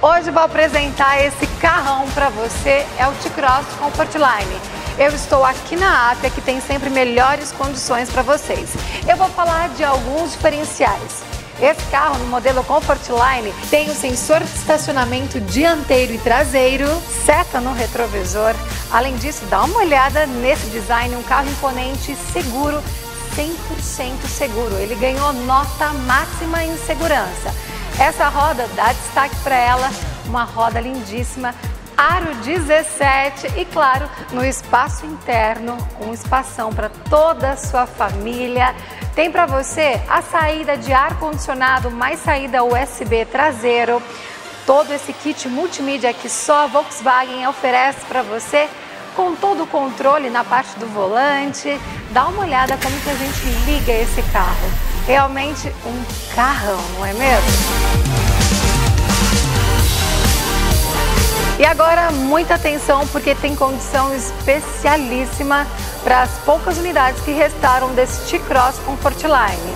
Hoje vou apresentar esse carrão para você, é o T-Cross Comfortline. Eu estou aqui na Ápia, que tem sempre melhores condições para vocês. Eu vou falar de alguns diferenciais. Esse carro, no modelo Comfortline, tem o sensor de estacionamento dianteiro e traseiro, seta no retrovisor. Além disso, dá uma olhada nesse design, um carro imponente, seguro, 100% seguro. Ele ganhou nota máxima em segurança. Essa roda dá destaque para ela, uma roda lindíssima, aro 17 e, claro, no espaço interno, um espação para toda a sua família. Tem para você a saída de ar-condicionado mais saída USB traseiro. Todo esse kit multimídia que só a Volkswagen oferece para você com todo o controle na parte do volante. Dá uma olhada como que a gente liga esse carro. Realmente um carrão, não é mesmo? E agora muita atenção porque tem condição especialíssima para as poucas unidades que restaram desse T-Cross Comfortline.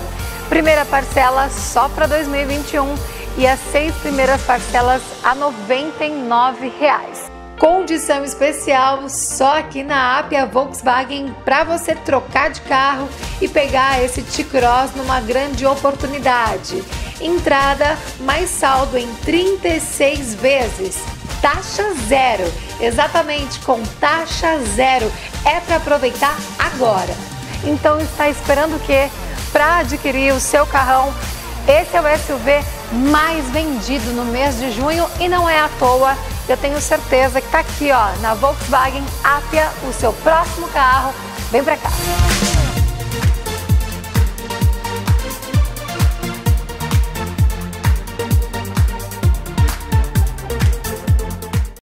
Primeira parcela só para 2021 e as seis primeiras parcelas a 99 reais. Condição especial só aqui na Apia Volkswagen para você trocar de carro e pegar esse T-Cross numa grande oportunidade. Entrada mais saldo em 36 vezes taxa zero. Exatamente, com taxa zero. É para aproveitar agora. Então está esperando o quê? Para adquirir o seu carrão. Esse é o SUV mais vendido no mês de junho e não é à toa. Eu tenho certeza que está aqui, ó, na Volkswagen Apia, o seu próximo carro. Vem para cá.